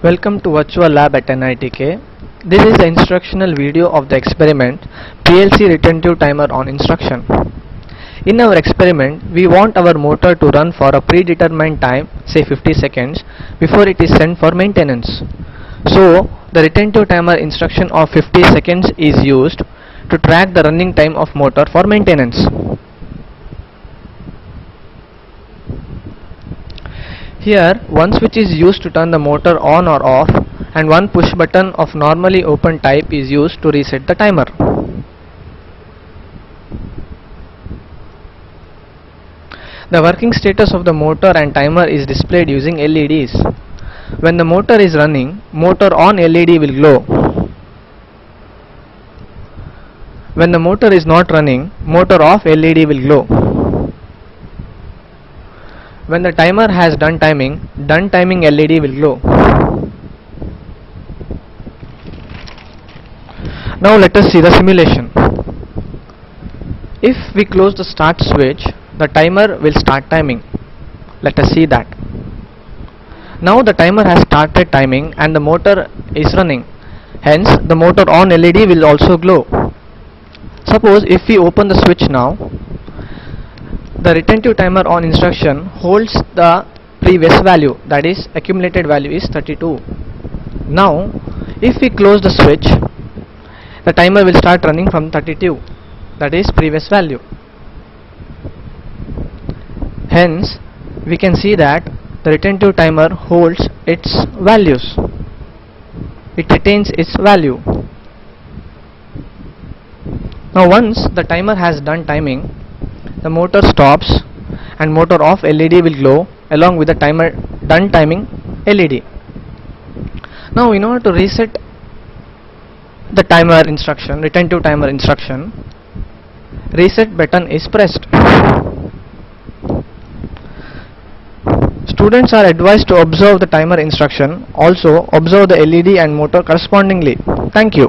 Welcome to virtual lab at NITK. This is the instructional video of the experiment PLC retentive timer on instruction. In our experiment, we want our motor to run for a predetermined time, say 50 seconds, before it is sent for maintenance. So, the retentive timer instruction of 50 seconds is used to track the running time of motor for maintenance. Here, one switch is used to turn the motor on or off and one push button of normally open type is used to reset the timer. The working status of the motor and timer is displayed using LEDs. When the motor is running, motor on LED will glow. When the motor is not running, motor off LED will glow. When the timer has done timing, done timing LED will glow. Now let us see the simulation. If we close the start switch, the timer will start timing. Let us see that. Now the timer has started timing and the motor is running. Hence the motor on LED will also glow. Suppose if we open the switch now, the retentive timer on instruction holds the previous value that is accumulated value is 32. Now if we close the switch, the timer will start running from 32 that is previous value. Hence we can see that the retentive timer holds its values. It retains its value. Now once the timer has done timing, the motor stops and motor off LED will glow along with the timer done timing LED. Now in order to reset the timer instruction, retentive timer instruction, reset button is pressed. Students are advised to observe the timer instruction, also observe the LED and motor correspondingly. Thank you.